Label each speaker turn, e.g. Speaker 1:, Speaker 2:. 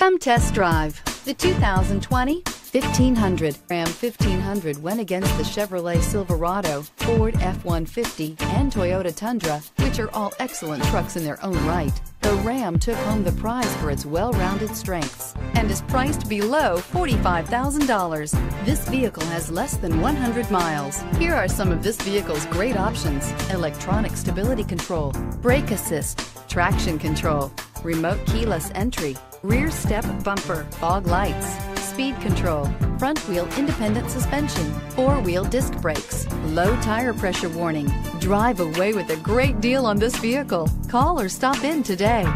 Speaker 1: Come test drive the 2020 1500. Ram 1500 went against the Chevrolet Silverado, Ford F-150, and Toyota Tundra, which are all excellent trucks in their own right. The Ram took home the prize for its well-rounded strengths and is priced below $45,000. This vehicle has less than 100 miles. Here are some of this vehicle's great options. Electronic stability control, brake assist, traction control, remote keyless entry, rear step bumper, fog lights, speed control, front wheel independent suspension, four wheel disc brakes, low tire pressure warning. Drive away with a great deal on this vehicle. Call or stop in today.